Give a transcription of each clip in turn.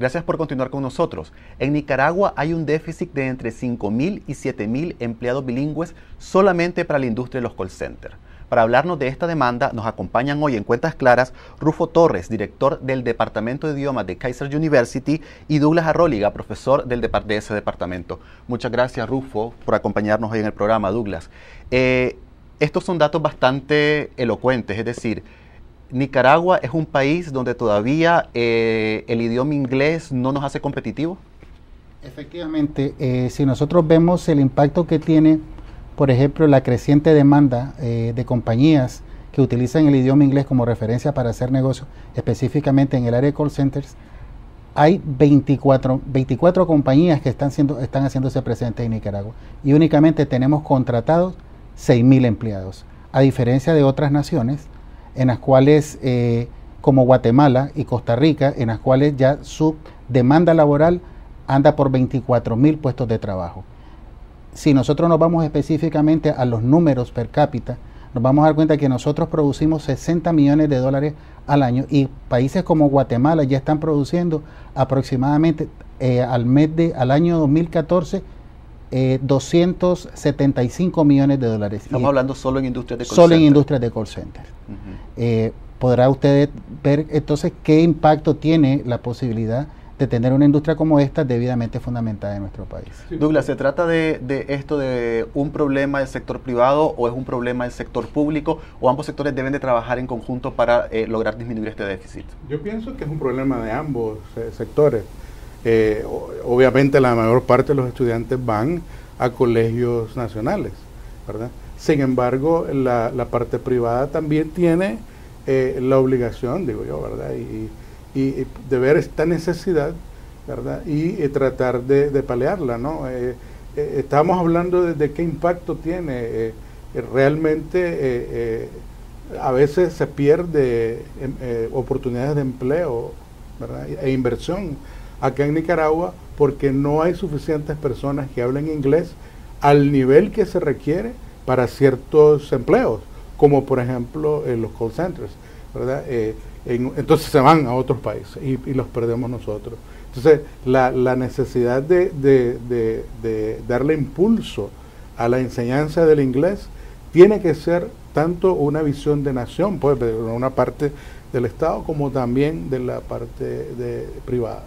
Gracias por continuar con nosotros. En Nicaragua hay un déficit de entre 5.000 y 7.000 empleados bilingües solamente para la industria de los call centers. Para hablarnos de esta demanda nos acompañan hoy en Cuentas Claras Rufo Torres, director del Departamento de Idiomas de Kaiser University, y Douglas Arróliga, profesor del de ese departamento. Muchas gracias Rufo por acompañarnos hoy en el programa, Douglas. Eh, estos son datos bastante elocuentes, es decir, Nicaragua es un país donde todavía eh, el idioma inglés no nos hace competitivos. Efectivamente, eh, si nosotros vemos el impacto que tiene por ejemplo, la creciente demanda eh, de compañías que utilizan el idioma inglés como referencia para hacer negocios, específicamente en el área de call centers, hay 24, 24 compañías que están, siendo, están haciéndose presentes en Nicaragua y únicamente tenemos contratados 6.000 empleados, a diferencia de otras naciones en las cuales, eh, como Guatemala y Costa Rica, en las cuales ya su demanda laboral anda por 24.000 puestos de trabajo. Si nosotros nos vamos específicamente a los números per cápita, nos vamos a dar cuenta que nosotros producimos 60 millones de dólares al año y países como Guatemala ya están produciendo aproximadamente eh, al mes de al año 2014 275 eh, millones de dólares. Estamos hablando solo en industrias de call Solo en industrias de call center. Eh, podrá usted ver entonces qué impacto tiene la posibilidad de tener una industria como esta debidamente fundamentada en nuestro país. Douglas, ¿se trata de, esto de un problema del sector privado o es un problema del sector público o ambos sectores deben de trabajar en conjunto para eh, lograr disminuir este déficit? Yo pienso que es un problema de ambos eh, sectores. Eh, obviamente la mayor parte de los estudiantes van a colegios nacionales, ¿verdad? Sin embargo, la, parte privada también tiene la obligación, digo yo, ¿verdad? Y, y, de ver esta necesidad, ¿verdad? Y, tratar de, de, paliarla, ¿no? Eh, eh, estamos hablando de, qué impacto tiene. Eh, realmente a veces se pierde em, oportunidades de empleo ¿verdad? e inversión acá en Nicaragua porque no hay suficientes personas que hablen inglés al nivel que se requiere para ciertos empleos, como por ejemplo los call centers. ¿verdad? entonces se van a otros países y, los perdemos nosotros. Entonces, la, necesidad de, darle impulso a la enseñanza del inglés tiene que ser tanto una visión de nación, pues, de una parte del Estado, como también de la parte de, privada.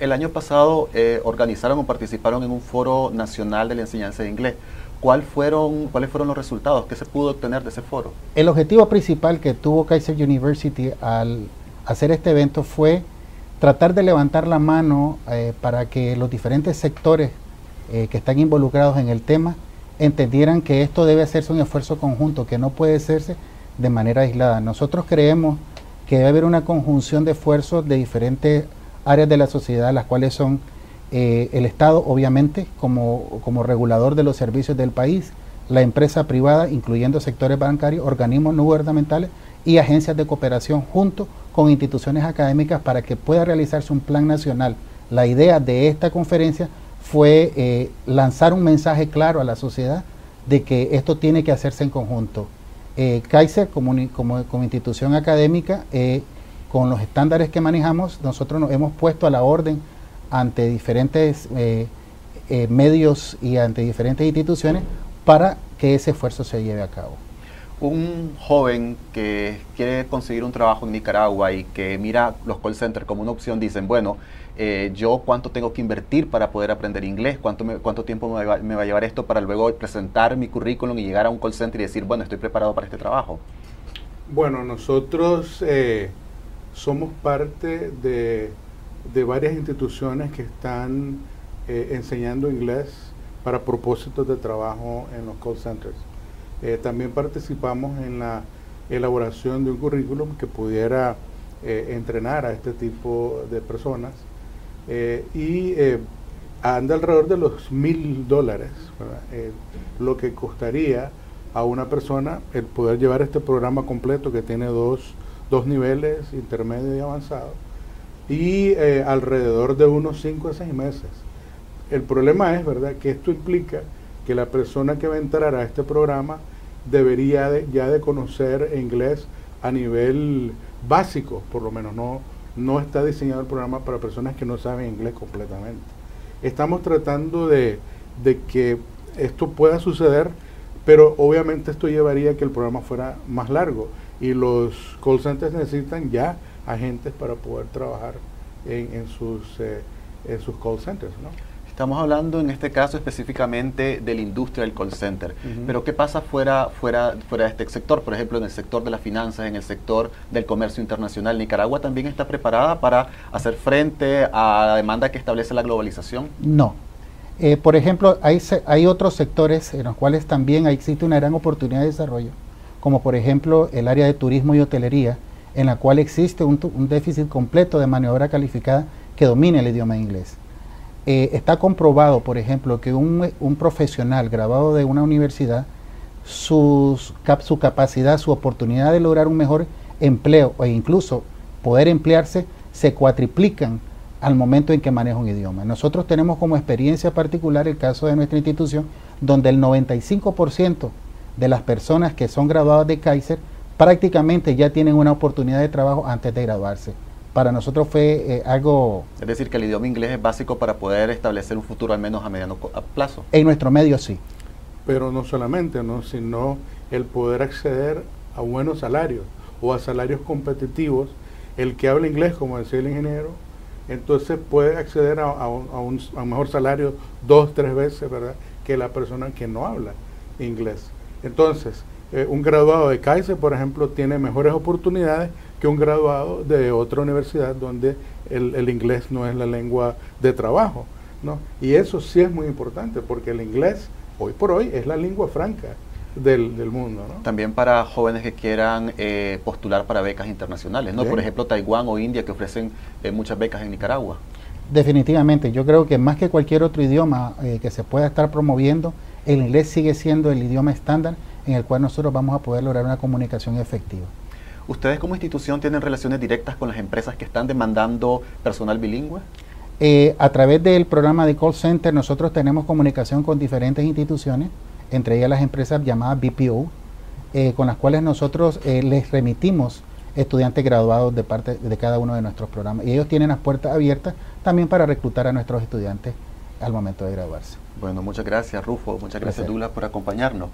El año pasado eh, organizaron o participaron en un foro nacional de la enseñanza de inglés fueron, ¿cuáles fueron los resultados? ¿Qué se pudo obtener de ese foro? El objetivo principal que tuvo Kaiser University al hacer este evento fue tratar de levantar la mano eh, para que los diferentes sectores eh, que están involucrados en el tema entendieran que esto debe hacerse un esfuerzo conjunto, que no puede hacerse de manera aislada. Nosotros creemos que debe haber una conjunción de esfuerzos de diferentes áreas de la sociedad, las cuales son eh, el Estado, obviamente, como, como regulador de los servicios del país, la empresa privada, incluyendo sectores bancarios, organismos no gubernamentales y agencias de cooperación junto con instituciones académicas para que pueda realizarse un plan nacional. La idea de esta conferencia fue eh, lanzar un mensaje claro a la sociedad de que esto tiene que hacerse en conjunto. Eh, Kaiser, como, como, como, institución académica, con los estándares que manejamos, nosotros nos hemos puesto a la orden ante diferentes eh, eh, medios y ante diferentes instituciones para que ese esfuerzo se lleve a cabo. Un joven que quiere conseguir un trabajo en Nicaragua y que mira los call centers como una opción, dicen, bueno, eh, yo cuánto tengo que invertir para poder aprender inglés, cuánto, cuánto tiempo me va, me va, a llevar esto para luego presentar mi currículum y llegar a un call center y decir, bueno, estoy preparado para este trabajo. Bueno, nosotros somos parte de de varias instituciones que están eh, enseñando inglés para propósitos de trabajo en los call centers. Eh, también participamos en la elaboración de un currículum que pudiera eh, entrenar a este tipo de personas y anda alrededor de los mil dólares, lo que costaría a una persona el poder llevar este programa completo que tiene dos, dos niveles, intermedio y avanzado y eh, alrededor de unos 5 a 6 meses. El problema es, ¿verdad?, que esto implica que la persona que va a entrar a este programa debería ya de conocer inglés a nivel básico, por lo menos, no, no está diseñado el programa para personas que no saben inglés completamente. Estamos tratando de, de que esto pueda suceder, pero obviamente esto llevaría a que el programa fuera más largo y los call centers necesitan ya agentes para poder trabajar en, en sus, eh, en sus call centers. ¿no? Estamos hablando en este caso específicamente de la industria del call center, pero ¿qué pasa fuera, fuera, fuera de este sector? Por ejemplo, en el sector de las finanzas, en el sector del comercio internacional. ¿Nicaragua también está preparada para hacer frente a la demanda que establece la globalización? No. Eh, por ejemplo, hay, hay otros sectores en los cuales también existe una gran oportunidad de desarrollo, como por ejemplo el área de turismo y hotelería, en la cual existe un, déficit completo de maniobra calificada que domine el idioma inglés. Eh, está comprobado, por ejemplo, que un, profesional graduado de una universidad, su capacidad, su oportunidad de lograr un mejor empleo e incluso poder emplearse se cuatriplican al momento en que maneja un idioma. Nosotros tenemos como experiencia particular el caso de nuestra institución, donde el 95% de las personas que son graduadas de Kaiser prácticamente ya tienen una oportunidad de trabajo antes de graduarse para nosotros fue eh, algo... Es decir, que el idioma inglés es básico para poder establecer un futuro al menos a mediano plazo. En nuestro medio sí. Pero no solamente, ¿no? sino el poder acceder a buenos salarios o a salarios competitivos. El que habla inglés, como decía el ingeniero, entonces puede acceder a, a, un, a, un, a un mejor salario dos, tres veces, ¿verdad? Que la persona que no habla inglés. Entonces, eh, un graduado de Kaiser, por ejemplo, tiene mejores oportunidades que un graduado de otra universidad donde el, el, inglés no es la lengua de trabajo. ¿no? Y eso sí es muy importante porque el inglés hoy por hoy es la lengua franca del, del mundo. ¿no? También para jóvenes que quieran eh, postular para becas internacionales, ¿no? por ejemplo Taiwán o India que ofrecen eh, muchas becas en Nicaragua. Definitivamente, yo creo que más que cualquier otro idioma eh, que se pueda estar promoviendo, el inglés sigue siendo el idioma estándar en el cual nosotros vamos a poder lograr una comunicación efectiva. ¿Ustedes como institución tienen relaciones directas con las empresas que están demandando personal bilingüe? Eh, a través del programa de call center nosotros tenemos comunicación con diferentes instituciones, entre ellas las empresas llamadas BPO, eh, con las cuales nosotros eh, les remitimos estudiantes graduados de parte de cada uno de nuestros programas. Y ellos tienen las puertas abiertas también para reclutar a nuestros estudiantes al momento de graduarse. Bueno, muchas gracias Rufo, muchas gracias. Douglas por acompañarnos.